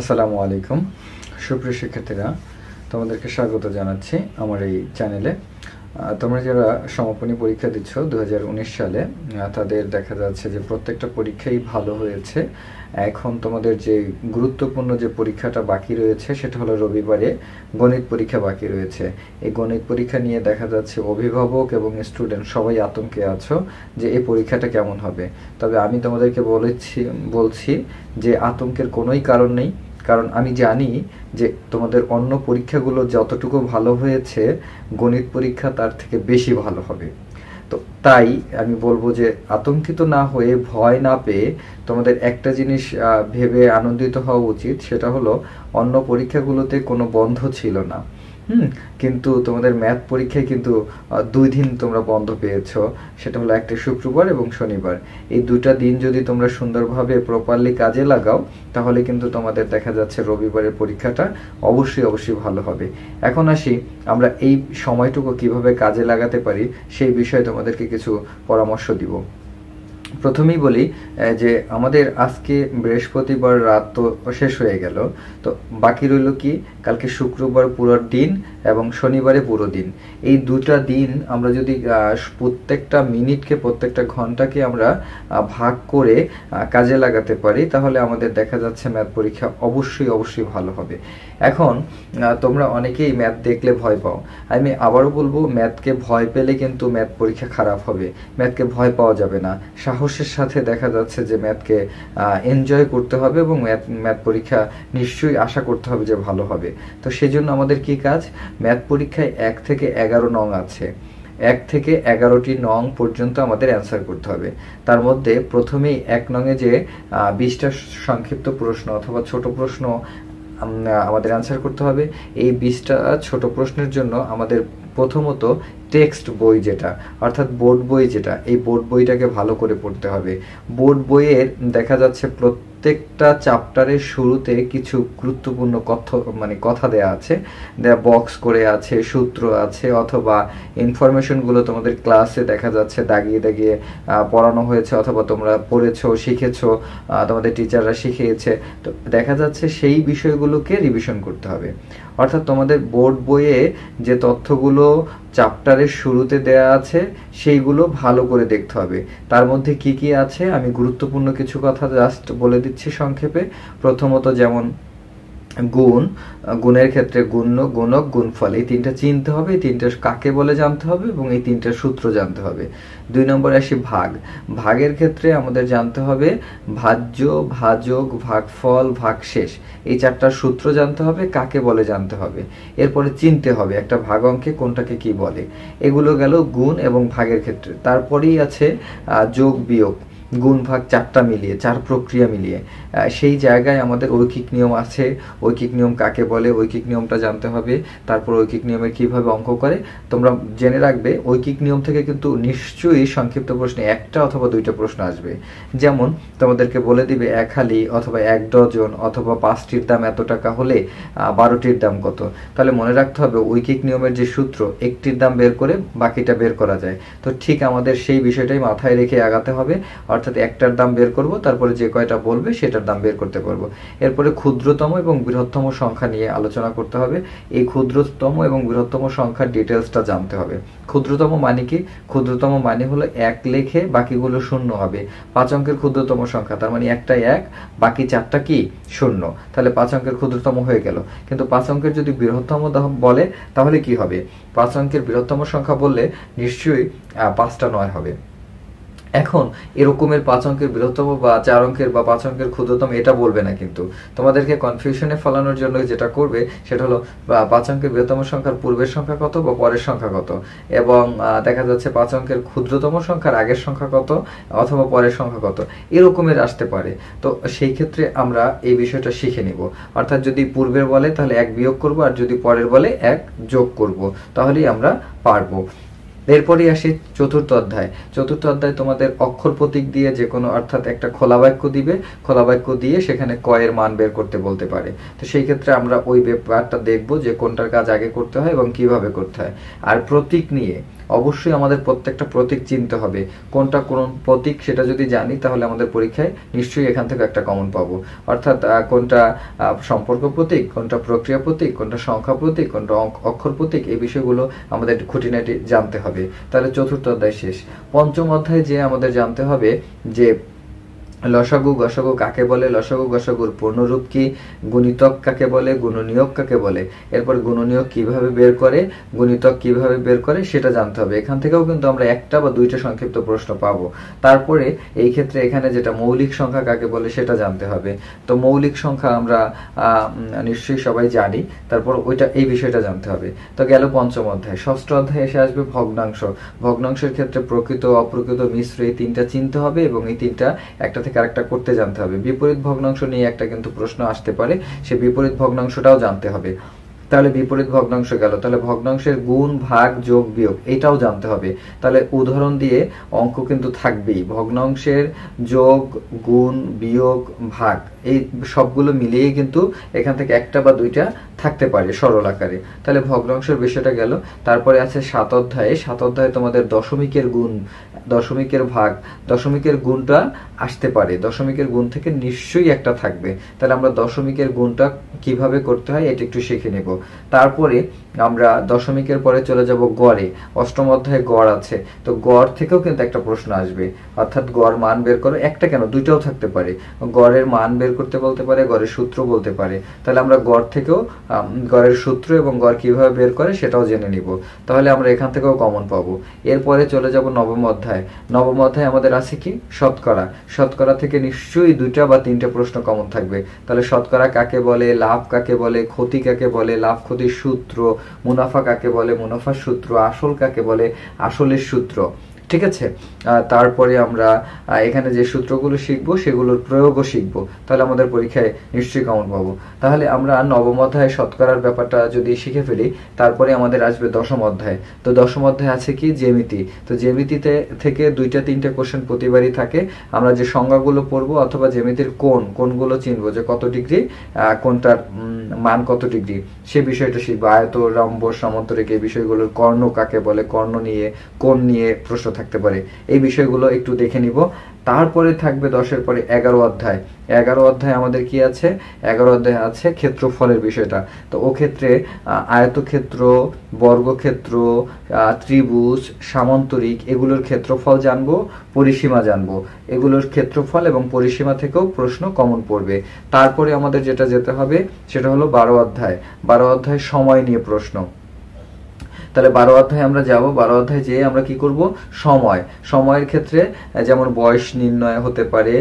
আসসালামু আলাইকুম। সুপ্রিয় শিক্ষার্থীরা, তোমাদেরকে স্বাগত জানাচ্ছি আমার এই চ্যানেলে। তোমরা যারা সমাপনী পরীক্ষা দিচ্ছ দু হাজার উনিশ সালে তাদের দেখা যাচ্ছে যে প্রত্যেকটা পরীক্ষাই ভালো হয়েছে। এখন তোমাদের যে গুরুত্বপূর্ণ যে পরীক্ষাটা বাকি রয়েছে, সেটা হলো রবিবারে গণিত পরীক্ষা বাকি রয়েছে। এই গণিত পরীক্ষা নিয়ে দেখা যাচ্ছে অভিভাবক এবং স্টুডেন্ট সবাই আতঙ্কে আছো যে এই পরীক্ষাটা কেমন হবে। তবে আমি তোমাদেরকে বলেছি, বলছি যে আতঙ্কের কোনোই কারণ নেই। কারণ আমি জানি যে তোমাদের অন্য পরীক্ষাগুলো যতটুকু ভালো হয়েছে, গণিত পরীক্ষা তার থেকে বেশি ভালো হবে। তো তাই আমি বলব যে আতঙ্কিত না হয়ে, ভয় না পেয়ে তোমাদের একটা জিনিস ভেবে আনন্দিত হওয়া উচিত, সেটা হলো অন্য পরীক্ষাগুলোতে কোনো বন্ধ ছিল না। হুম, কিন্তু তোমাদের ম্যাথ পরীক্ষায় কিন্তু দুই দিন তোমরা বন্ধ পেয়েছ। সেটা হলো একটা শুক্রবার এবং শনিবার। এই দুটা দিন যদি তোমরা সুন্দরভাবে প্রপারলি কাজে লাগাও, তাহলে কিন্তু তোমাদের দেখা যাচ্ছে রবিবারের পরীক্ষাটা অবশ্যই অবশ্যই ভালো হবে। এখন আসি, আমরা এই সময়টুকু কীভাবে কাজে লাগাতে পারি, সেই বিষয়ে তোমাদেরকে কিছু পরামর্শ দিব। প্রথমেই বলি যে আমাদের আজকে বৃহস্পতিবার রাত তো শেষ হয়ে গেল। তো বাকি রইল কি? কালকে শুক্রবার পুরো দিন এবং শনিবারে পুরো দিন। এই দুটা দিন আমরা যদি প্রত্যেকটা মিনিটকে, প্রত্যেকটা ঘন্টাকে আমরা ভাগ করে কাজে লাগাতে পারি, তাহলে আমাদের দেখা যাচ্ছে ম্যাথ পরীক্ষা অবশ্যই অবশ্যই ভালো হবে। এখন তোমরা অনেকেই ম্যাথ দেখলে ভয় পাও। আমি আবারও বলব, ম্যাথকে ভয় পেলে কিন্তু ম্যাথ পরীক্ষা খারাপ হবে। ম্যাথকে ভয় পাওয়া যাবে না। সাহসের সাথে দেখা যাচ্ছে যে ম্যাথকে এনজয় করতে হবে এবং ম্যাথ ম্যাথ পরীক্ষা নিশ্চয়ই আশা করতে হবে যে ভালো হবে। তো সেজন্য আমাদের কি কাজ? ম্যাথ পরীক্ষায় এক থেকে এগারো নং আছে। এক থেকে এগারোটি নং পর্যন্ত আমাদের অ্যান্সার করতে হবে। তার মধ্যে প্রথমেই এক নঙে যে বিশটা সংক্ষিপ্ত প্রশ্ন অথবা ছোট প্রশ্ন আমাদের অ্যান্সার করতে হবে। এই বিশটা ছোট প্রশ্নের জন্য আমাদের প্রথমত টেক্সট বই যেটা, অর্থাৎ বোর্ড বই যেটা, এই বোর্ড বইটাকে ভালো করে পড়তে হবে। বোর্ড বইয়ের দেখা যাচ্ছে প্রত্যেকটা চ্যাপ্টারের শুরুতে কিছু গুরুত্বপূর্ণ কথ মানে কথা দেয়া আছে। দেয়া বক্স করে আছে, সূত্র আছে, অথবা ইনফরমেশনগুলো তোমাদের ক্লাসে দেখা যাচ্ছে দাগিয়ে দাগিয়ে পড়ানো হয়েছে, অথবা তোমরা পড়েছো, শিখেছো তোমাদের টিচাররা শিখিয়েছে। তো দেখা যাচ্ছে সেই বিষয়গুলোকে রিভিশন করতে হবে। অর্থাৎ তোমাদের বোর্ড বইয়ে যে তথ্যগুলো চ্যাপ্টারের শুরুতে দেয়া আছে, সেইগুলো ভালো করে দেখতে হবে। তার মধ্যে কি কি আছে? আমি গুরুত্বপূর্ণ কিছু কথা জাস্ট বলে দিচ্ছি সংক্ষেপে। প্রথমত যেমন গুণ, গুণের ক্ষেত্রে গুণ্য, গুণক, গুণফল। এই তিনটা চিনতে হবে, এই তিনটা কাকে বলে জানতে হবে এবং এই তিনটা সূত্র জানতে হবে। দুই নম্বরে আসি ভাগ। ভাগের ক্ষেত্রে আমাদের জানতে হবে ভাজ্য, ভাজক, ভাগফল, ভাগশেষ। এই চারটার সূত্র জানতে হবে, কাকে বলে জানতে হবে। এরপরে চিনতে হবে একটা ভাগ অঙ্কে কোনটাকে কি বলে। এগুলো গেল গুণ এবং ভাগের ক্ষেত্রে। তারপরেই আছে যোগ, বিয়োগ। গুণ ভাগ চারটা মিলিয়ে, চার প্রক্রিয়া মিলিয়ে। সেই জায়গায় আমাদের ঐকিক নিয়ম আছে। ঐকিক নিয়ম কাকে বলে? ঐকিক নিয়মটা জানতে হবে। তারপর ঐকিক নিয়মের কীভাবে অঙ্ক করে? তোমরা জেনে রাখবে, ঐকিক নিয়ম থেকে কিন্তু নিশ্চয়ই সংক্ষিপ্ত প্রশ্নে একটা অথবা দুইটা প্রশ্ন আসবে। যেমন, তোমাদেরকে বলে দিবে, এক হালি অথবা এক ডজন অথবা পাঁচটির দাম এত টাকা হলে বারোটির দাম কত? তাহলে মনে রাখতে হবে, ঐকিক নিয়মের যে সূত্র, একটির দাম বের করে বাকিটা বের করা যায়। তো ঠিক আমাদের সেই বিষয়টাই মাথায় রেখে আগাতে হবে। অর্থাৎ একটার দাম বের করব, তারপরে যে কয়টা বলবে সেটার দাম বের করতে পারব। এরপরে ক্ষুদ্রতম এবং বৃহত্তম সংখ্যা নিয়ে আলোচনা করতে হবে। এই ক্ষুদ্রতম এবং বৃহত্তম সংখ্যার ডিটেলসটা জানতে হবে। ক্ষুদ্রতম মানে কি? ক্ষুদ্রতম মানে হলো এক লেখে বাকিগুলো শূন্য হবে। পাঁচ অঙ্কের ক্ষুদ্রতম সংখ্যা, তার মানে একটা এক, বাকি চারটা কি? শূন্য। তাহলে পাঁচ অঙ্কের ক্ষুদ্রতম হয়ে গেল। কিন্তু পাঁচ অঙ্কের যদি বৃহত্তম বলে, তাহলে কি হবে? পাঁচ অঙ্কের বৃহত্তম সংখ্যা বললে নিশ্চয়ই পাঁচটা নয় হবে। এখন এরকমের পাঁচ অঙ্কের বৃহত্তম বা চার অঙ্কের বা পাঁচ অঙ্কের ক্ষুদ্রতম এটা বলবে না কিন্তু। তোমাদেরকে কনফিউশনে ফলানোর জন্য যেটা করবে, সেটা হলো পাঁচ অঙ্কের বৃহত্তম সংখ্যার পূর্বের সংখ্যা কত বা পরের সংখ্যা কত? এবং দেখা যাচ্ছে পাঁচ অঙ্কের ক্ষুদ্রতম সংখ্যার আগের সংখ্যা কত অথবা পরের সংখ্যা কত? এরকমের আসতে পারে। তো সেই ক্ষেত্রে আমরা এই বিষয়টা শিখে নিব। অর্থাৎ যদি পূর্বের বলে, তাহলে এক বিয়োগ করব, আর যদি পরের বলে, এক যোগ করব। তাহলেই আমরা পারব। এরপরই আসি চতুর্থ অধ্যায়। চতুর্থ অধ্যায় তোমাদের অক্ষর প্রতীক দিয়ে যে কোনো অর্থাৎ একটা খোলা বাক্য দিবে। খোলা বাক্য দিয়ে সেখানে কয়ের মান বের করতে বলতে পারে। তো সেই ক্ষেত্রে আমরা ওই ব্যাপারটা দেখব যে কোনটার কাজ আগে করতে হয় এবং কীভাবে করতে হয়। আর প্রতীক নিয়ে অবশ্যই আমাদের প্রত্যেকটা প্রতীক চিনতে হবে। কোনটা কোন প্রতীক সেটা যদি জানি, তাহলে আমাদের পরীক্ষায় নিশ্চয়ই এখান থেকে একটা কমন পাবো। অর্থাৎ কোনটা সম্পর্ক প্রতীক, কোনটা প্রক্রিয়া প্রতীক, কোনটা সংখ্যা প্রতীক, কোনটা অক্ষর প্রতীক, এই বিষয়গুলো আমাদের খুঁটিনাটি জানতে হবে। তাহলে চতুর্থ অধ্যায় শেষ। পঞ্চম অধ্যায় যে আমাদের জানতে হবে যে লসাগু গসাগু কাকে বলে? লসাগু গসাগুর পূর্ণরূপ কি? গুণিতক কাকে বলে? গুণনীয়ক কাকে বলে? এরপর গুণনীয়ক কীভাবে বের করে? গুণিতক কীভাবে বের করে? সেটা জানতে হবে। এখান থেকেও কিন্তু আমরা একটা বা দুইটা সংক্ষিপ্ত প্রশ্ন পাবো। তারপরে এই ক্ষেত্রে এখানে যেটা মৌলিক সংখ্যা কাকে বলে সেটা জানতে হবে। তো মৌলিক সংখ্যা আমরা নিশ্চয়ই সবাই জানি। তারপর ওইটা, এই বিষয়টা জানতে হবে। তো গেল পঞ্চম অধ্যায়। ষষ্ঠ অধ্যায় এসে আসবে ভগ্নাংশ। ভগ্নাংশের ক্ষেত্রে প্রকৃত, অপ্রকৃত মিশ্র এই তিনটা চিনতে হবে এবং এই তিনটা একটা থেকে আরেকটা করতে জানতে হবে। বিপরীত ভগ্নাংশ নিয়ে একটা কিন্তু প্রশ্ন আসতে পারে, সে বিপরীত ভগ্নাংশটাও জানতে হবে। তাহলে বিপরীত ভগ্নাংশ গেল, তাহলে ভগ্নাংশের গুণ, ভাগ, যোগ, বিয়োগ, এটাও জানতে হবে। তাহলে উদাহরণ দিয়ে অঙ্ক কিন্তু থাকবেই। ভগ্নাংশের যোগ, গুণ, বিয়োগ, ভাগ, এই সবগুলো মিলিয়ে কিন্তু এখান থেকে একটা বা দুইটা থাকতে পারে সরল আকারে। তাহলে ভগ্নাংশের বিষয়টা গেল, তারপরে আছে সাত অধ্যায়ে। সাত অধ্যায়ে তোমাদের দশমিকের গুণ দশমিকের ভাগ, দশমিকের গুণটা আসতে পারে। দশমিকের গুণ থেকে নিশ্চয়ই একটা থাকবে। তাহলে আমরা দশমিকের গুণটা কীভাবে করতে হয় এটা একটু শিখে নেব। তারপরে আমরা দশমিকের পরে চলে যাব গড়ে। অষ্টম অধ্যায়ে গড় আছে। তো গড় থেকেও কিন্তু একটা প্রশ্ন আসবে। অর্থাৎ গড় মান বের করো। একটা কেন? দুইটাও থাকতে পারে। গড়ের মান বের করতে বলতে পারে, গড়ের সূত্র বলতে পারে। তাহলে আমরা গড় থেকেও গড়ের সূত্র এবং গড় কীভাবে বের করে সেটাও জেনে নিব। তাহলে আমরা এখান থেকেও কমন পাবো। এরপরে চলে যাব নবম অধ্যায়। নবম অধ্যায় আমাদের আছে কি? শতকরা। শতকরা থেকে নিশ্চয়ই দুইটা বা তিনটা প্রশ্ন কমন থাকবে। তাহলে শতকরা কাকে বলে? লাভ কাকে বলে? ক্ষতি কাকে বলে? লাভ, ক্ষতির সূত্র, মুনাফা কাকে বলে? মুনাফার সূত্র, আসল কাকে বলে? আসলের সূত্র। ঠিক আছে? তারপরে আমরা এখানে যে সূত্রগুলো শিখব, সেগুলোর প্রয়োগও শিখব। তাহলে আমাদের পরীক্ষায় নিশ্চয়ই কমন পাবো। তাহলে আমরা নবম অধ্যায় শতকরার ব্যাপারটা যদি শিখে ফেলি, তারপরে আমাদের আসবে দশম অধ্যায়। তো দশম অধ্যায় আছে কি? জেমিতি তো জেমিতিতে থেকে দুইটা, তিনটা কোশ্চেন প্রতিবারই থাকে। আমরা যে সংজ্ঞাগুলো পড়ব অথবা জেমিতির কোন কোনগুলো চিনবো, যে কত ডিগ্রি কোনটার মান কত ডিগ্রি, সে বিষয়টা শিখব। আয়ত রম্ব সামন্তরিক, এই বিষয়গুলোর কর্ণ কাকে বলে, কর্ণ নিয়ে কোন নিয়ে প্রশ্ন থাকতে পারে। এই বিষয়গুলো একটু দেখে নিব। তারপরে থাকবে দশের পরে এগারো অধ্যায়। এগারো অধ্যায় আমাদের কি আছে? এগারো অধ্যায় আছে ক্ষেত্রফলের বিষয়টা। তো ও ক্ষেত্রে আয়তক্ষেত্র, বর্গক্ষেত্র ত্রিভুজ, সামন্তরিক এগুলোর ক্ষেত্রফল জানব, পরিসীমা জানব। এগুলোর ক্ষেত্রফল এবং পরিসীমা থেকেও প্রশ্ন কমন পড়বে। তারপরে আমাদের যেটা যেতে হবে সেটা হলো বারো অধ্যায়। বারো অধ্যায় সময় নিয়ে প্রশ্ন। তাহলে বারো অধ্যায় আমরা যাব, বারো অধ্যায় যেয়ে আমরা কি করব? সময়। সময়ের ক্ষেত্রে যেমন বয়স নির্ণয় হতে পারে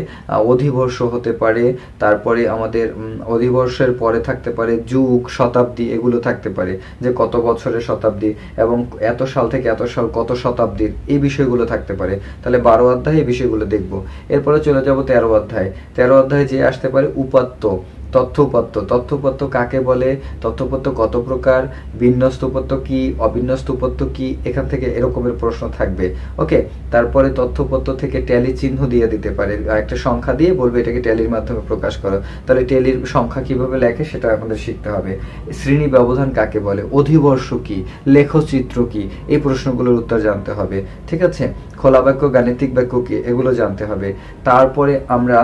অধিবর্ষ হতে পারে, তারপরে আমাদের অধিবর্ষের পরে থাকতে পারে, যুগ, শতাব্দী, এগুলো থাকতে পারে, যে কত বছরের শতাব্দী এবং এত সাল থেকে এত সাল কত শতাব্দীর, এই বিষয়গুলো থাকতে পারে। তাহলে বারো অধ্যায় এই বিষয়গুলো দেখব। এরপরে চলে যাব তেরো অধ্যায়। তেরো অধ্যায় যে আসতে পারে উপাত্ত। তথ্যপত্র তথ্যপত্র কাকে বলে? তথ্যপত্র কত প্রকার? বিন্যস্তপত্র কি? অবিন্যস্তপত্র কি? এখান থেকে এরকমের প্রশ্ন থাকবে। ওকে, তারপরে তথ্যপত্র থেকে ট্যালি চিহ্ন দিয়ে দিতে পারে। একটা সংখ্যা দিয়ে বলবে এটাকে ট্যালির মাধ্যমে প্রকাশ করো। তাহলে ট্যালির সংখ্যা কীভাবে লেখে সেটা আমাদের শিখতে হবে। শ্রেণি ব্যবধান কাকে বলে? অধিবর্ষ কি? লেখচিত্র কি? এই প্রশ্নগুলোর উত্তর জানতে হবে। ঠিক আছে? খোলা বাক্য, গাণিতিক বাক্য কি? এগুলো জানতে হবে। তারপরে আমরা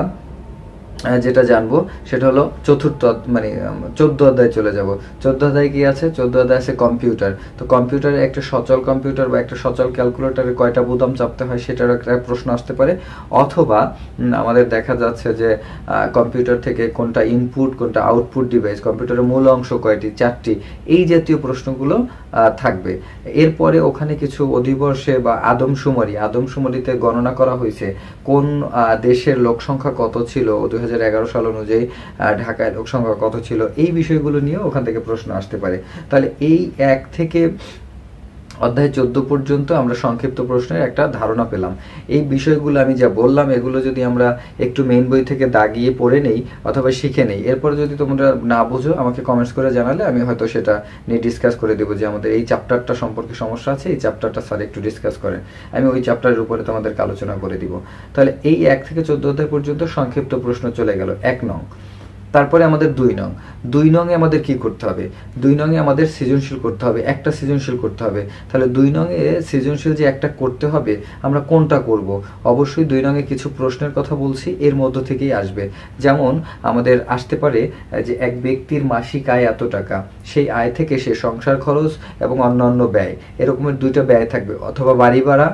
যেটা জানব, সেটা হলো চতুর্থ মানে চোদ্দ অধ্যায় চলে যাব। চোদ্দ অধ্যায় কি আছে? চোদ্দ অধ্যায় আছে কম্পিউটার। তো কম্পিউটারে একটা সচল কম্পিউটার বা একটা সচল ক্যালকুলেটারে কয়টা বোতাম চাপতে হয় সেটার একটা প্রশ্ন আসতে পারে। অথবা আমাদের দেখা যাচ্ছে যে কম্পিউটার থেকে কোনটা ইনপুট কোনটা আউটপুট ডিভাইস কম্পিউটারের মূল অংশ কয়টি? চারটি। এই জাতীয় প্রশ্নগুলো থাকবে। এরপরে ওখানে কিছু অধিবর্ষে বা আদমশুমারি, আদমশুমারিতে গণনা করা হয়েছে কোন দেশের লোক সংখ্যা কত ছিল দুই হাজার এগারো সাল অনুযায়ী ঢাকায় লোক সংখ্যা কত ছিল, এই বিষয়গুলো নিয়ে ওখান থেকে প্রশ্ন আসতে পারে। তাহলে এই এক থেকে অধ্যায় চোদ্দ পর্যন্ত আমরা সংক্ষিপ্ত প্রশ্নের একটা ধারণা পেলাম। এই বিষয়গুলো আমি যা বললাম, এগুলো যদি আমরা একটু মেইন বই থেকে দাগিয়ে পড়ে নেই অথবা শিখে নেই, এরপর যদি তোমরা না বুঝো, আমাকে কমেন্টস করে জানালে আমি হয়তো সেটা নিয়ে ডিসকাস করে দেবো যে আমাদের এই চ্যাপ্টারটা সম্পর্কে সমস্যা আছে, এই চ্যাপ্টারটা স্যার একটু ডিসকাস করেন। আমি ওই চ্যাপ্টারের উপরে তোমাদেরকে আলোচনা করে দিব। তাহলে এই এক থেকে চোদ্দ অধ্যায় পর্যন্ত সংক্ষিপ্ত প্রশ্ন চলে গেল। এক নং তারপরে আমাদের দুই নং। দুই নংয়ে আমাদের কি করতে হবে? দুই নংয়ে আমাদের সৃজনশীল করতে হবে, একটা সৃজনশীল করতে হবে। তাহলে দুই নংয়ে সৃজনশীল যে একটা করতে হবে, আমরা কোনটা করব? অবশ্যই দুই নংয়ে কিছু প্রশ্নের কথা বলছি, এর মধ্য থেকেই আসবে। যেমন, আমাদের আসতে পারে যে এক ব্যক্তির মাসিক আয় এত টাকা, সেই আয় থেকে সে সংসার খরচ এবং অন্যান্য ব্যয়, এরকমের দুইটা ব্যয় থাকবে। অথবা বাড়ি ভাড়া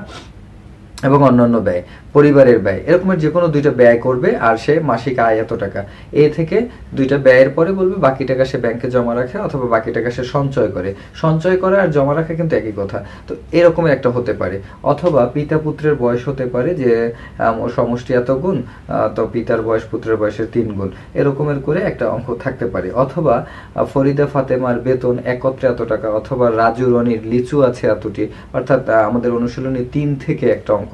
এবং অন্যান্য ব্যয়, পরিবারের ব্যয়, এরকমের যে কোনো দুইটা ব্যয় করবে আর সে মাসিক আয় এত টাকা। এ থেকে দুইটা ব্যয়ের পরে বলবে বাকি টাকা সে ব্যাংকে জমা রাখে অথবা বাকি টাকা সে সঞ্চয় করে। সঞ্চয় করা আর জমা রাখা কিন্তু একই কথা। তো এরকমের একটা হতে পারে। অথবা পিতা পুত্রের বয়স হতে পারে যে সমষ্টি এত গুণ তো পিতার বয়স পুত্রের বয়সের তিন গুণ। এরকমের করে একটা অঙ্ক থাকতে পারে। অথবা ফরিদা, ফাতেমার বেতন একত্রে এত টাকা। অথবা রাজু, রনির লিচু আছে এতটি। অর্থাৎ আমাদের অনুশীলনী তিন থেকে একটা অঙ্ক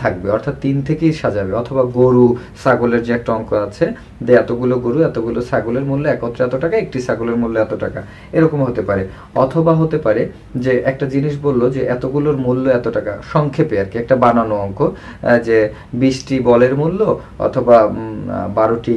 থাকবে। অর্থাৎ তিন থেকেই সাজাবে। অথবা গরু ছাগলের যে একটা অঙ্ক আছে যে এতগুলো গরু, এতগুলো ছাগলের মূল্য একত্রে এত টাকা, একটি ছাগলের মূল্য এত টাকা। এরকম হতে পারে। অথবা হতে পারে যে একটা জিনিস বলল যে এতগুলোর মূল্য এত টাকা। সংক্ষেপে আর কি, একটা বানানো অঙ্ক যে বিশটি বলের মূল্য অথবা বারোটি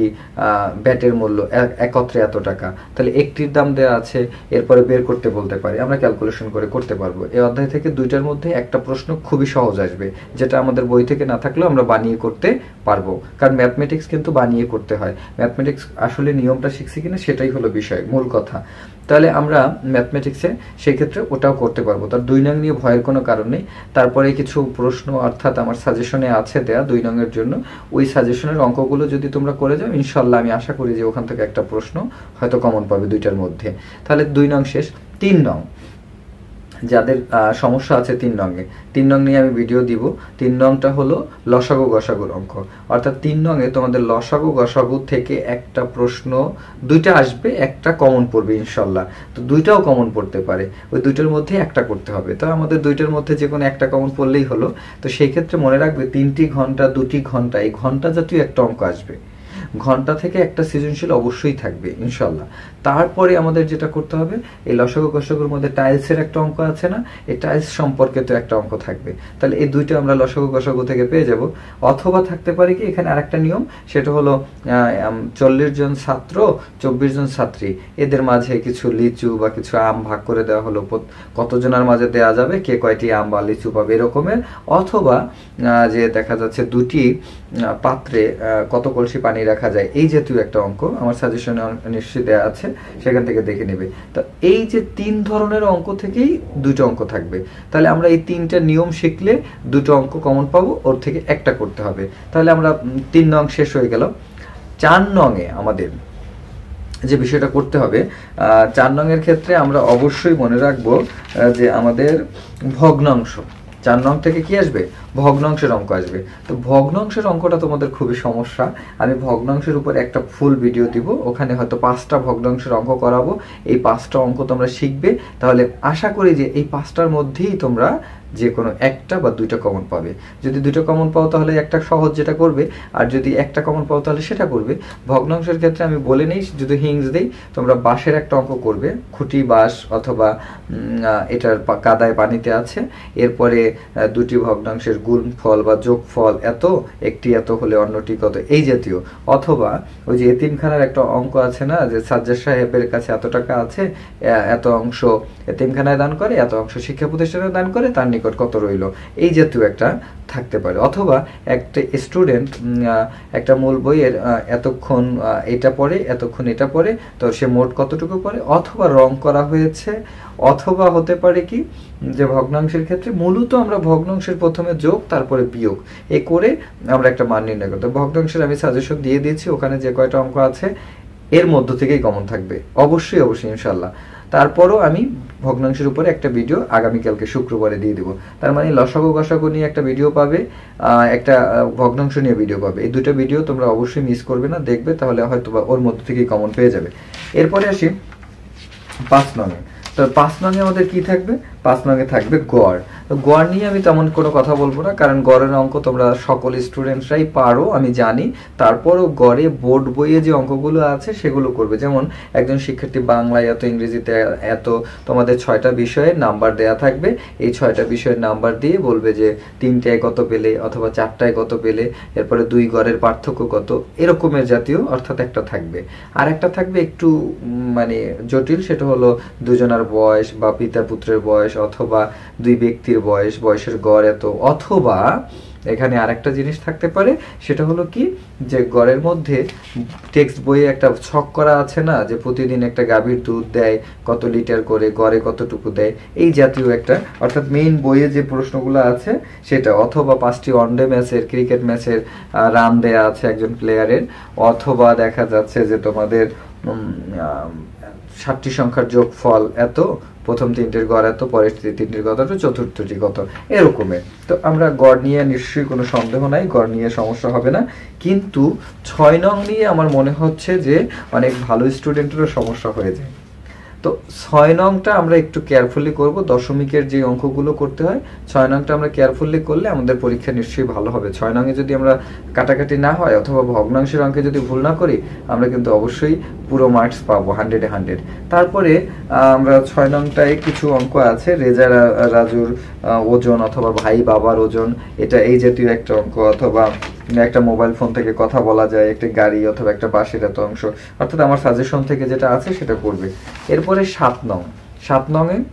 ব্যাটের মূল্য একত্রে এত টাকা। তাহলে একটির দাম দেওয়া আছে, এরপরে বের করতে বলতে পারি। আমরা ক্যালকুলেশন করে করতে পারব। এই অধ্যায় থেকে দুইটার মধ্যে একটা প্রশ্ন খুবই সহজ আসবে, যেটা আমাদের বই থেকে না থাকলেও আমরা বানিয়ে করতে পারব। কারণ ম্যাথমেটিক্স কিন্তু বানিয়ে করতে হয়। ম্যাথমেটিক্স আসলে নিয়মটা শিখছি কিনা সেটাই হলো বিষয়, মূল কথা। তাহলে আমরা ম্যাথমেটিক্সে সেক্ষেত্রে ওটাও করতে পারব। তার দুই নং নিয়ে ভয়ের কোনো কারণ নেই। তারপরে কিছু প্রশ্ন অর্থাৎ আমার সাজেশনে আছে দেয়া দুই নংয়ের জন্য। ওই সাজেশনের অঙ্কগুলো যদি তোমরা করে যাও, ইনশাল্লাহ আমি আশা করি যে ওখান থেকে একটা প্রশ্ন হয়তো কমন পাবে দুইটার মধ্যে। তাহলে দুই নং শেষ। তিন নং। যাদের সমস্যা আছে তিন রঙে তিন রং নিয়ে আমি ভিডিও দিব। তিন রংটা হলো লসাগু গসাগুর অঙ্ক। অর্থাৎ তিন রঙে তোমাদের লসাগু গসাগু থেকে একটা প্রশ্ন, দুইটা আসবে, একটা কমন পড়বে ইনশাল্লাহ। তো দুইটাও কমন পড়তে পারে। ওই দুইটার মধ্যে একটা করতে হবে। তো আমাদের দুইটার মধ্যে যে কোনো একটা কমন পড়লেই হলো। তো সেই ক্ষেত্রে মনে রাখবে তিনটি ঘণ্টা, দুটি ঘণ্টা, এই ঘণ্টা জাতীয় একটা অঙ্ক আসবে। ঘণ্টা থেকে একটা সৃজনশীল অবশ্যই থাকবে ইনশাল্লাহ তারপরে আমাদের যেটা করতে হবে, এই লসক কষকের মধ্যে টাইলসের একটা অঙ্ক আছে না? এই টাইলস সম্পর্কে তো একটা অঙ্ক থাকবে। তাহলে এই দুইটা আমরা লসক কষক থেকে পেয়ে যাব। অথবা থাকতে পারে কি, এখানে আরেকটা নিয়ম, সেটা হলো চল্লিশ জন ছাত্র, চব্বিশ জন ছাত্রী। এদের মাঝে কিছু লিচু বা কিছু আম ভাগ করে দেওয়া হলো। কতজনের মাঝে দেওয়া যাবে? কে কয়টি আম বা লিচু পাবে এরকমের? অথবা যে দেখা যাচ্ছে দুটি পাত্রে কত কলসি পানি রাখা যায়, এই জাতীয় একটা অঙ্ক, আমার সাজেশনে নিশ্চয়ই দেওয়া আছে, সেখান থেকে দেখে নেবে। তো এই যে তিন ধরনের অঙ্ক থেকেই দুটো অঙ্ক থাকবে। তাহলে আমরা এই তিনটা নিয়ম শিখলে দুটো অঙ্ক কমন পাবো, ওর থেকে একটা করতে হবে। তাহলে আমরা তিন নং শেষ হয়ে গেল। চার নংয়ে আমাদের যে বিষয়টা করতে হবে চার নংয়ের ক্ষেত্রে আমরা অবশ্যই মনে রাখব যে আমাদের ভগ্নাংশ। চার নং থেকে কি আসবে? ভগ্নাংশের অঙ্ক আসবে। তো ভগ্নাংশের অঙ্কটা তোমাদের খুবই সমস্যা। আমি ভগ্নাংশের উপর একটা ফুল ভিডিও দিব। ওখানে হয়তো পাঁচটা ভগ্নাংশের অঙ্ক করাবো। এই পাঁচটা অঙ্ক তোমরা শিখবে। তাহলে আশা করি যে এই পাঁচটার মধ্যেই তোমরা যে কোনো একটা বা দুইটা কমন পাবে। যদি দুটো কমন পাও তাহলে একটা সহজ যেটা করবে, আর যদি একটা কমন পাও তাহলে সেটা করবে। ভগ্নাংশের ক্ষেত্রে আমি বলে নিই যদি হিংস দেই, তোমরা বাঁশের একটা অঙ্ক করবে, খুঁটি, বাঁশ অথবা এটার কাদায় পানিতে আছে। এরপরে দুটি ভগ্নাংশের গুণ ফল বা যোগ ফল এত, একটি এত হলে অন্যটি কত, এই জাতীয়। অথবা, ওই যে এতিমখানার একটা অঙ্ক আছে না, যে সাজ্জাদ সাহেবের কাছে এত টাকা আছে এত অংশ এতিমখানায় দান করে, এত অংশ শিক্ষা প্রতিষ্ঠানে দান করে, তার নিকট নিকট কত রইল? এই জাতীয় একটা থাকতে পারে। অথবা একটা স্টুডেন্ট একটা মূল বইয়ের এতক্ষণ এটা পড়ে, এতক্ষণ এটা পড়ে, তো সে মোট কতটুকু পড়ে? অথবা রং করা হয়েছে, অথবা হতে পারে কি যে ভগ্নাংশের ক্ষেত্রে মূলত আমরা ভগ্নাংশের প্রথমে যোগ, তারপরে বিয়োগ। এ করে আমরা একটা মান নির্ণয় করতে ভগ্নাংশের আমি সাজেশন দিয়ে দিয়েছি, ওখানে যে কয়টা অঙ্ক আছে, এর মধ্য থেকেই কমন থাকবে। অবশ্যই অবশ্যই ইনশাল্লাহ তারপরও আমি ভগ্নাংশের উপরে একটা ভিডিও আগামীকালকে শুক্রবারে দিয়ে দেবো। তার মানে লসাগু গসাগু নিয়ে একটা ভিডিও পাবে একটা ভগ্নাংশ নিয়ে ভিডিও পাবে। এই দুটো ভিডিও তোমরা অবশ্যই মিস করবে না, দেখবে, তাহলে হয়তো ওর মধ্যে থেকেই কমন পেয়ে যাবে। এরপরে আসি পাঁচ নঙে তো পাঁচ নঙে আমাদের কি থাকবে? পাঁচ নঙে থাকবে গড়। গড় নিয়ে আমি তেমন কোনো কথা বলব না, কারণ গড়ের অঙ্ক তোমরা সকল স্টুডেন্টসরাই পারো, আমি জানি। তারপরও গড়ে বোর্ড বইয়ে যে অঙ্কগুলো আছে, সেগুলো করবে। যেমন একজন শিক্ষার্থী বাংলায় এত, ইংরেজিতে এত, তোমাদের ছয়টা বিষয়ে নাম্বার দেয়া থাকবে। এই ছয়টা বিষয়ের নাম্বার দিয়ে বলবে যে তিনটায় কত পেলে অথবা চারটায় কত পেলে, এরপরে দুই গড়ের পার্থক্য কত, এরকমের জাতীয় অর্থাৎ একটা থাকবে। আর একটা থাকবে একটু মানে জটিল, সেটা হলো দুজনার বয়স বা পিতা পুত্রের বয়স অথবা দুই ব্যক্তির বয়স, বয়সের গড় এত। অথবা এখানে আরেকটা জিনিস থাকতে পারে, সেটা হলো কি, যে গড়ের মধ্যে টেক্সট বইয়ে একটা ছক করা আছে না, যে প্রতিদিন একটা গাভীর দুধ দেয়, কত লিটার করে, গড়ে কতটুকু দেয়, এই জাতীয় একটা, অর্থাৎ মেইন বইয়ে যে প্রশ্নগুলো আছে সেটা, অথবা পাঁচটি ওয়ানডে ম্যাচের ক্রিকেট ম্যাচের রান দেয়া আছে একজন প্লেয়ারের অথবা দেখা যাচ্ছে যে তোমাদের ষাটটি সংখ্যার যোগফল এত প্রথম তিনটির গড় এত, পরের তিনটির গত এত চতুর্থটি গত এরকমের তো আমরা গড় নিয়ে নিশ্চয়ই কোনো সন্দেহ নাই, গড় নিয়ে সমস্যা হবে না। কিন্তু ছয় নং নিয়ে আমার মনে হচ্ছে যে অনেক ভালো স্টুডেন্টেরও সমস্যা হয়ে যায়। তো ছয় নংটা আমরা একটু কেয়ারফুলি করব, দশমিকের যে অঙ্কগুলো করতে হয়, ছয় নংটা আমরা কেয়ারফুলি করলে আমাদের পরীক্ষা নিশ্চয়ই ভালো হবে। ছয় নংয়ে যদি আমরা কাটাকাটি না হয় অথবা ভগ্নাংশের অঙ্কে যদি ভুল না করি, আমরা কিন্তু অবশ্যই পুরো মার্কস পাবো হান্ড্রেডে হান্ড্রেড তারপরে আমরা ছয় নংটায় কিছু অঙ্ক আছে, রেজা রাজুর ওজন অথবা ভাই বাবার ওজন, এটা এই জাতীয় একটা অঙ্ক অথবা একটা মোবাইল ফোন থেকে কথা বলা যায়, একটা গাড়ি অথবা একটা বাসের এত অংশ। অর্থাৎ আমার সাজেশন থেকে যেটা আছে সেটা করবে। এরপরে সাত নং। সাত নংয়ে?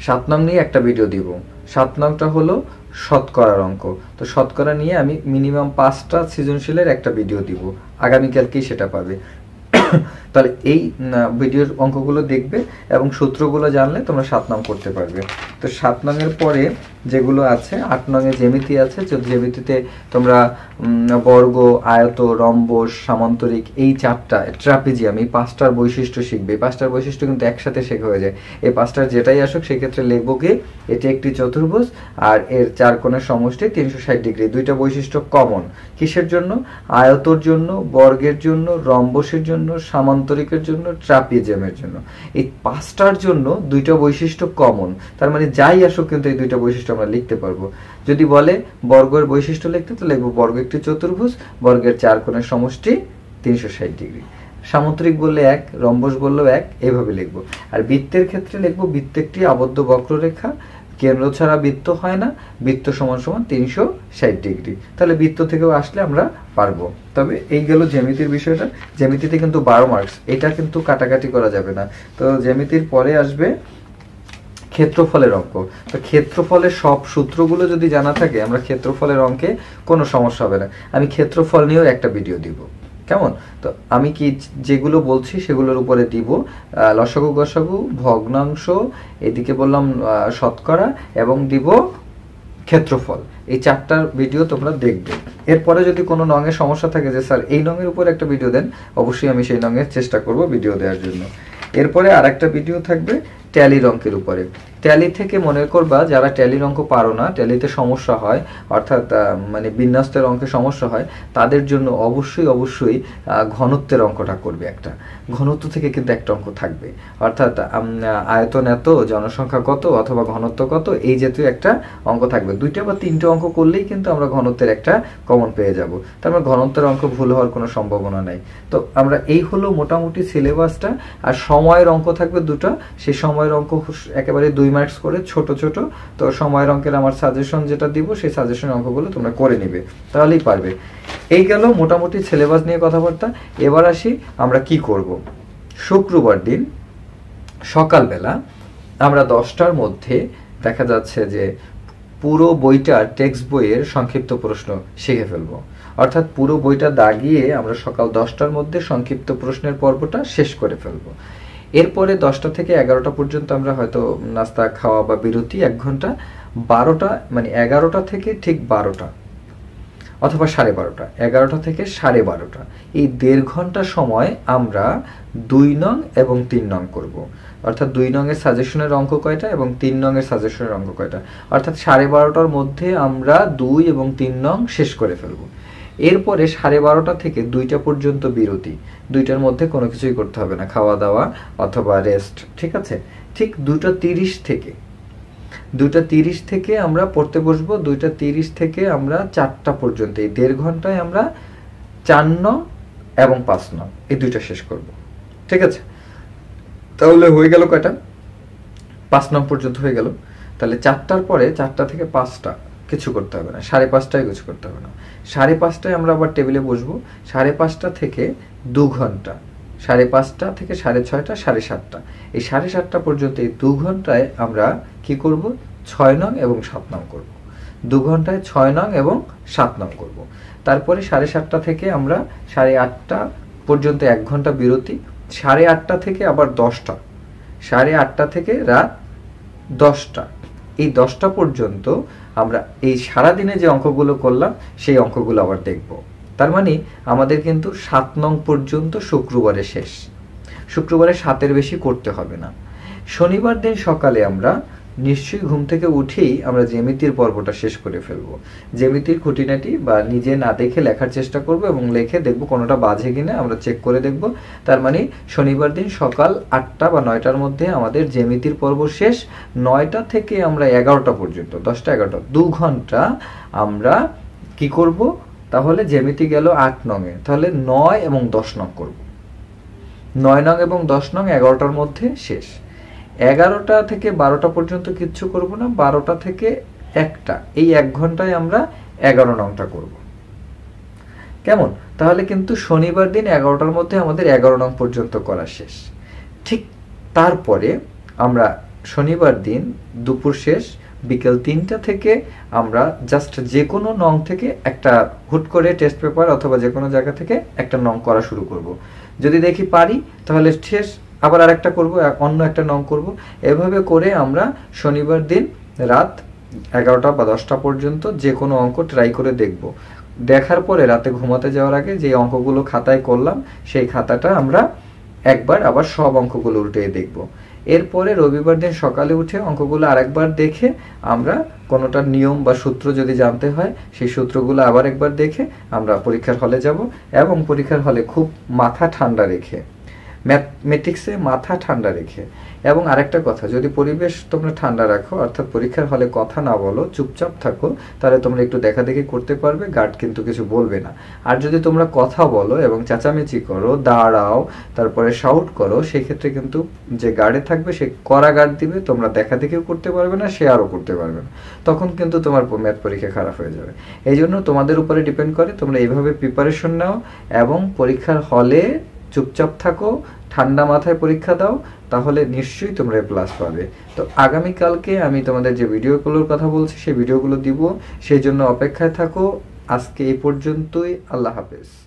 সাত নং নিয়ে একটা ভিডিও দিব। সাত নংটা হলো শতকরার অঙ্ক। তো শতকরা নিয়ে আমি মিনিমাম পাঁচটা সৃজনশীলের একটা ভিডিও দিব। আগামীকালকেই সেটা পাবে। তাহলে এই ভিডিওর অঙ্কগুলো দেখবে এবং সূত্রগুলো জানলে তোমরা সাত নং করতে পারবে। তো সাত নংয়ের পরে যেগুলো আছে, আট নংয়ে জেমিতি আছে জেমিতিতে তোমরা বর্গ, আয়ত, রম্বস, সামান্তরিক, এই চারটা ট্রাপিজিয়াম, এই পাঁচটার বৈশিষ্ট্য শিখবে। এই পাঁচটার বৈশিষ্ট্য কিন্তু একসাথে শেখা হয়ে যায়। এই পাঁচটার যেটাই আসুক, সেক্ষেত্রে লিখব কি, এটি একটি চতুর্ভুজ, আর এর চার কোণের সমষ্টি তিনশো ষাট ডিগ্রি। দুইটা বৈশিষ্ট্য কমন। কিসের জন্য? আয়তর জন্য, বর্গের জন্য, রম্বসের জন্য, সামান্তরিকের জন্য, ট্রাপিজিয়ামের জন্য। এই পাঁচটার জন্য দুইটা বৈশিষ্ট্য কমন। তার মানে যাই আসুক, কিন্তু এই দুইটা বৈশিষ্ট্য আমরা লিখতে পারব। যদি বলে বর্গের বৈশিষ্ট্য লিখতে, তো লিখব বর্গ একটি চতুর্ভুজ, বর্গের চার কোণের সমষ্টি তিনশো ষাট ডিগ্রি। সামুদ্রিক বললে এক, রম্বস বললেও এক, এভাবে লিখব। আর বৃত্তের ক্ষেত্রে লিখব, বৃত্ত একটি আবদ্ধ বক্ররেখা, কেন্দ্র ছাড়া বৃত্ত হয় না, বৃত্ত সমান সমান তিনশো ষাট ডিগ্রি। তাহলে বৃত্ত থেকেও আসলে আমরা পারব। তবে এই গেল জ্যামিতির বিষয়টা। জ্যামিতিতে কিন্তু বারো মার্কস, এটা কিন্তু কাটাকাটি করা যাবে না। তো জ্যামিতির পরে আসবে ক্ষেত্রফলের অঙ্ক। তো ক্ষেত্রফলের সব সূত্রগুলো যদি জানা থাকে, আমরা ক্ষেত্রফলের অঙ্কে কোনো সমস্যা হবে না। আমি ক্ষেত্রফল নিয়েও একটা ভিডিও দিব। কেমন? তো আমি কি যেগুলো বলছি সেগুলোর উপরে দিব। লসাগু, গসাগু, ভগ্নাংশ, এদিকে বললাম শতকরা, এবং দিব ক্ষেত্রফল। এই চারটার ভিডিও তোমরা দেখবে। এরপরে যদি কোনো নঙের সমস্যা থাকে যে, স্যার, এই নঙের উপর একটা ভিডিও দেন, অবশ্যই আমি সেই নঙের চেষ্টা করব ভিডিও দেওয়ার জন্য। এরপরে আর একটা ভিডিও থাকবে ট্যালির অঙ্কের উপরে। ট্যালি থেকে মনে করবা যারা ট্যালির অঙ্ক পারো না, ট্যালিতে সমস্যা হয়, অর্থাৎ মানে বিন্যাস্তের অঙ্কে সমস্যা হয়, তাদের জন্য অবশ্যই অবশ্যই ঘনত্বের অঙ্কটা করবে একটা। ঘনত্ব থেকে কিন্তু একটা অঙ্ক থাকবে। অর্থাৎ আয়তন এত, জনসংখ্যা কত অথবা ঘনত্ব কত, এই জাতীয় একটা অঙ্ক থাকবে। দুইটা বা তিনটে অঙ্ক করলেই কিন্তু আমরা ঘনত্বের একটা কমন পেয়ে যাব। তার মানে ঘনত্বের অঙ্ক ভুল হওয়ার কোনো সম্ভাবনা নাই। তো আমরা এই হলো মোটামুটি সিলেবাসটা আর সময়ের অঙ্ক থাকবে দুটো। সেই সময়ের অঙ্ক একেবারে দুই মার্কস করে ছোট ছোট, তো সময়ের অঙ্কের আমার সাজেশন যেটা দিব, সেই সাজেশন অঙ্কগুলো তোমরা করে নিবে, তাহলেই পারবে। এই গেল মোটামুটি সিলেবাস নিয়ে কথাবার্তা। এবার আসি আমরা কি করব। শুক্রবার দিন, সকালবেলা, আমরা দশটার মধ্যে দেখা যাচ্ছে যে পুরো বইটার টেক্সট বইয়ের সংক্ষিপ্ত প্রশ্ন শিখে ফেলব। অর্থাৎ পুরো বইটা দাগিয়ে আমরা সকাল দশটার মধ্যে সংক্ষিপ্ত প্রশ্নের পর্বটা শেষ করে ফেলব। এরপরে দশটা থেকে এগারোটা পর্যন্ত আমরা হয়তো নাস্তা, খাওয়া বা বিরতি এক ঘণ্টা। বারোটা মানে এগারোটা থেকে ঠিক বারোটা অথবা সাড়ে বারোটা। এগারোটা থেকে সাড়ে বারোটা। এই দেড় ঘণ্টা সময় আমরা দুই নং এবং তিন নং করব। অর্থাৎ দুই নংয়ের সাজেশনের অঙ্ক কয়টা এবং তিন নংয়ের সাজেশনের অঙ্ক কয়টা? অর্থাৎ সাড়ে বারোটার মধ্যে আমরা দুই এবং তিন নং শেষ করে ফেলব। এরপরে সাড়ে বারোটা থেকে দুইটা পর্যন্ত বিরতি। দুইটার মধ্যে কোনো কিছুই করতে হবে না খাওয়া দাওয়া অথবা রেস্ট ঠিক আছে? ঠিক দুটো তিরিশ থেকে। দুইটা তিরিশ থেকে আমরা পড়তে বসবো, দুইটা তিরিশ থেকে আমরা চারটা পর্যন্ত। এই দেড় ঘন্টায় আমরা চার নং এবং পাঁচ নং এই দুইটা শেষ করব। ঠিক আছে? তাহলে হয়ে গেল কয়টা? পাঁচ নং পর্যন্ত হয়ে গেল। তাহলে চারটার পরে চারটা থেকে পাঁচটা কিছু করতে হবে না, সাড়ে পাঁচটায় কিছু করতে হবে না। সাড়ে পাঁচটায় আমরা আবার টেবিলে বসবো। সাড়ে পাঁচটা থেকে দু ঘণ্টা। সাড়ে পাঁচটা থেকে সাড়ে ছয়টা, সাড়ে সাতটা। এই সাড়ে সাতটা পর্যন্ত এই দু ঘন্টায় আমরা কি করব? ছয় নং এবং সাত নং করব। দু ঘন্টায় ছয় নং এবং সাত নং করব। তারপরে সাড়ে সাতটা থেকে আমরা সাড়ে আটটা পর্যন্ত এক ঘণ্টা বিরতি। সাড়ে আটটা থেকে আবার দশটা। সাড়ে আটটা থেকে রাত দশটা। এই দশটা পর্যন্ত আমরা এই সারা দিনে যে অঙ্কগুলো করলাম, সেই অঙ্কগুলো আবার দেখব। তার মানে আমাদের কিন্তু সাত নং পর্যন্ত শুক্রবারে শেষ। শুক্রবারে সাতের বেশি করতে হবে না। শনিবার দিন সকালে আমরা নিশ্চয়ই ঘুম থেকে উঠেই আমরা জ্যামিতির পর্বটা শেষ করে ফেলব। জ্যামিতির খুঁটিনাটি বা নিজে না দেখে লেখার চেষ্টা করব এবং লেখে দেখব কোনোটা বাজে কিনা, আমরা চেক করে দেখব। তার মানে শনিবার দিন সকাল আটটা বা নয়টার মধ্যে আমাদের জ্যামিতির পর্ব শেষ। নয়টা থেকে আমরা এগারোটা পর্যন্ত, দশটা এগারোটা, দু ঘণ্টা আমরা কি করব? তাহলে জ্যামিতি গেল আট নঙে, তাহলে নয় এবং দশ নং করব। নয় নং এবং দশ নং এগারোটার মধ্যে শেষ। এগারোটা থেকে বারোটা পর্যন্ত কিচ্ছু করব না, বারোটা থেকে একটা। এই এক ঘন্টায় আমরা এগারো নংটা করব। কেমন? তাহলে কিন্তু শনিবার দিন এগারোটার মধ্যে আমাদের এগারো নং পর্যন্ত করা শেষ। ঠিক তারপরে আমরা শনিবার দিন দুপুর শেষ, বিকেল তিনটা থেকে আমরা জাস্ট যে কোনো নং থেকে একটা হুট করে টেস্ট পেপার অথবা যে কোনো জায়গা থেকে একটা নং করা শুরু করব। যদি দেখি পারি, তাহলে শেষ। আবার আরেকটা করব অন্য একটা নং করব। এভাবে করে আমরা শনিবার দিন রাত এগারোটা বা দশটা পর্যন্ত যে কোনো অঙ্ক ট্রাই করে দেখব। দেখার পরে রাতে ঘুমাতে যাওয়ার আগে যে অঙ্কগুলো খাতায় করলাম, সেই খাতাটা আমরা একবার আবার সব অঙ্কগুলো উল্টে দেখব। এরপরে রবিবার দিন সকালে উঠে অঙ্কগুলো আরেকবার দেখে আমরা কোনোটার নিয়ম বা সূত্র যদি জানতে হয়, সেই সূত্রগুলো আবার একবার দেখে আমরা পরীক্ষার হলে যাব এবং পরীক্ষার হলে খুব মাথা ঠান্ডা রেখে ম্যাথমেটিক্সে মাথা ঠান্ডা রেখে। এবং আরেকটা কথা, যদি পরিবেশ তোমরা ঠান্ডা রাখো, অর্থাৎ পরীক্ষার হলে কথা না বলো, চুপচাপ থাকো, তাহলে তোমরা একটু দেখা দেখি করতে পারবে, গার্ড কিন্তু কিছু বলবে না। আর যদি তোমরা কথা বলো এবং চেঁচামেচি করো, দাঁড়াও, তারপরে শাউট করো, সেক্ষেত্রে কিন্তু যে গার্ডে থাকবে, সে কড়া গার্ড দিবে, তোমরা দেখা দেখেও করতে পারবে না, সে আরও করতে পারবে না। তখন কিন্তু তোমার ম্যাথ পরীক্ষা খারাপ হয়ে যাবে। এই জন্য তোমাদের উপরে ডিপেন্ড করে, তোমরা এইভাবে প্রিপারেশন নাও এবং পরীক্ষার হলে চুপচাপ থাকো, ঠান্ডা মাথায় পরীক্ষা দাও, তাহলে নিশ্চয়ই তোমরা প্লাস পাবে। তো আগামীকালকে আমি তোমাদের যে ভিডিওগুলোর কথা বলছি, সেই ভিডিওগুলো দিব। সেই জন্য অপেক্ষায় থাকো। আজকে এই পর্যন্তই। আল্লাহ হাফেজ।